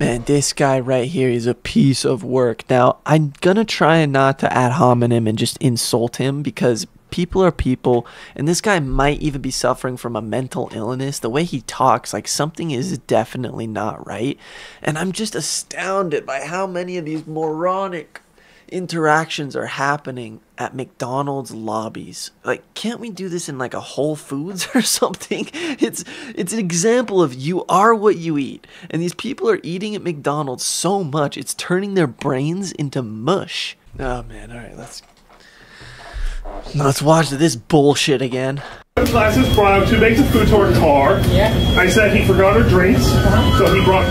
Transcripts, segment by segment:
Man, this guy right here is a piece of work. Now, I'm gonna try not to ad hominem and just insult him because people are people, and this guy might even be suffering from a mental illness. The way he talks, like something is definitely not right. And I'm just astounded by how many of these moronic interactions are happening at McDonald's lobbies. Like, can't we do this in like a Whole Foods or something? It's it's an example of you are what you eat. And these people are eating at McDonald's so much it's turning their brains into mush. Oh man, alright, let's Let's watch this bullshit again. Classes brought two bags of food to our car. Yeah. I said he forgot our drinks, uh-huh. so he brought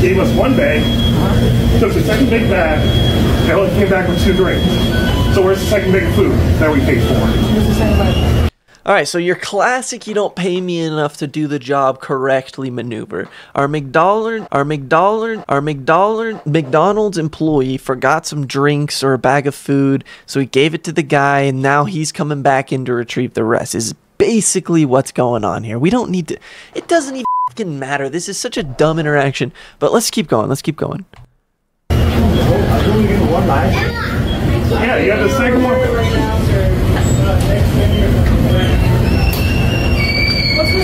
gave us one bag, took the second big bag, and only came back with two drinks. So where's the second of food that we paid for? All right, so your classic "you don't pay me enough to do the job correctly" maneuver. Our McDonald, our McDonald, our McDonald, McDonald's employee forgot some drinks or a bag of food, so he gave it to the guy, and now he's coming back in to retrieve the rest. Is basically what's going on here. We don't need to. It doesn't even matter. This is such a dumb interaction. But let's keep going. Let's keep going. Yeah, you have the second one.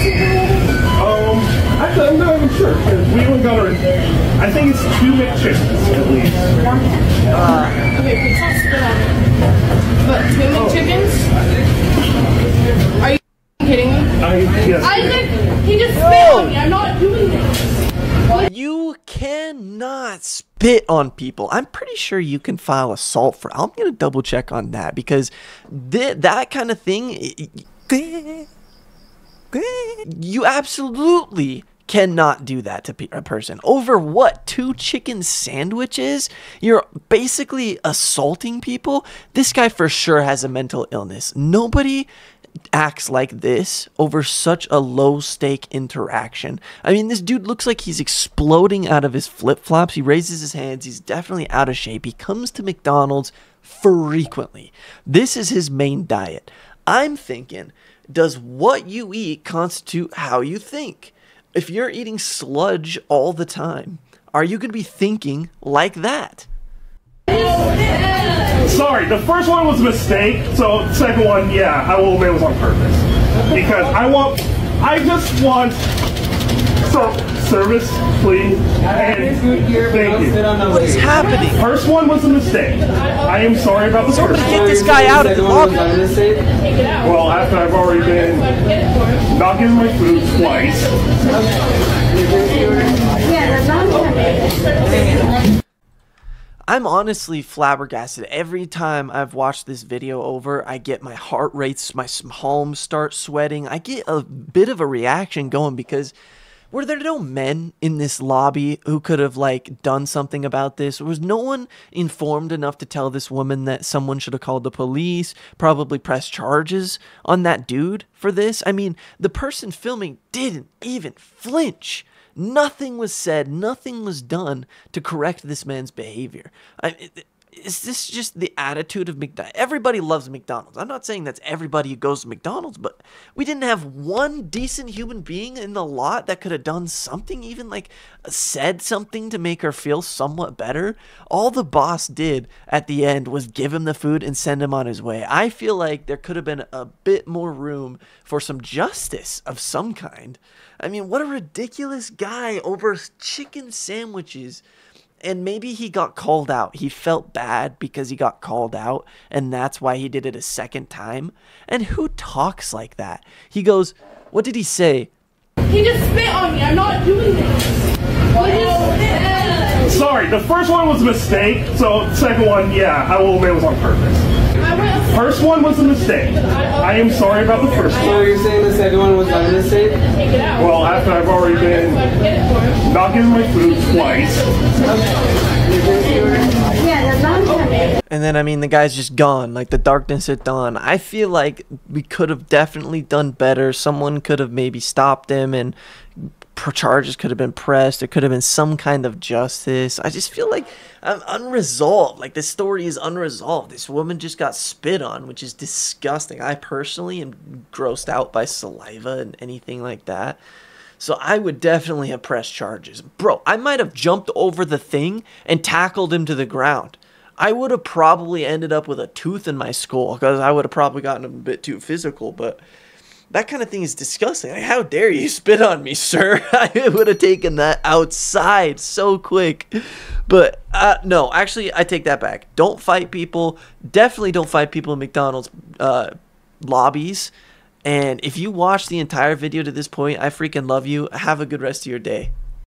Um, actually, I'm not even sure. 'cause We only got our. I think it's two McChickens at least. Okay, don't on me. But two McChickens? Are you kidding me? I yes. Isaac, he just spit on me. I'm not. You cannot spit on people. I'm pretty sure you can file assault for. I'm gonna double check on that because th- that kind of thing. You absolutely cannot do that to a person over what two chicken sandwiches you're basically assaulting people this guy for sure has a mental illness nobody acts like this over such a low stake interaction. I mean, this dude looks like he's exploding out of his flip flops. He raises his hands. He's definitely out of shape. He comes to McDonald's frequently. This is his main diet. I'm thinking, does what you eat constitute how you think? If you're eating sludge all the time, are you going to be thinking like that? Sorry, the first one was a mistake. So the second one, yeah, I will admit was on purpose because I want. I just want so service, please. And thank you. What is happening? First one was a mistake. I am sorry about the first Somebody get this guy out of the lobby. Well, after I've already been not given my food twice. I'm honestly flabbergasted. Every time I've watched this video over, I get my heart rates, my palms start sweating. I get a bit of a reaction going because were there no men in this lobby who could have like done something about this? Was no one informed enough to tell this woman that someone should have called the police, probably press charges on that dude for this? I mean, the person filming didn't even flinch. Nothing was said, nothing was done to correct this man's behavior. I, it- is this just the attitude of McDonald's? Everybody loves McDonald's. I'm not saying that's everybody who goes to McDonald's, but we didn't have one decent human being in the lot that could have done something, even like said something to make her feel somewhat better. All the boss did at the end was give him the food and send him on his way. I feel like there could have been a bit more room for some justice of some kind. I mean, what a ridiculous guy over chicken sandwiches and maybe he got called out. He felt bad because he got called out, and that's why he did it a second time. And who talks like that? He goes, What did he say? He just spit on me. I'm not doing this. He. Sorry, the first one was a mistake. So second one, yeah, I will admit was on purpose. First one was a mistake. I am sorry about the first So one. you're saying the second one was not a mistake? take it. Well, after I've already been given my food twice. And then, I mean, the guy's just gone, like the darkness at dawn. I feel like we could have definitely done better. Someone could have maybe stopped him and charges could have been pressed. There could have been some kind of justice. I just feel like I'm unresolved. Like this story is unresolved. This woman just got spit on, which is disgusting. I personally am grossed out by saliva and anything like that. So I would definitely have pressed charges. Bro, I might have jumped over the thing and tackled him to the ground. I would have probably ended up with a tooth in my skull because I would have probably gotten a bit too physical, but that kind of thing is disgusting. Like, how dare you spit on me, sir? I would have taken that outside so quick. But uh, no, actually, I take that back. Don't fight people. Definitely don't fight people in McDonald's uh, lobbies. And if you watch the entire video to this point, I freaking love you. Have a good rest of your day.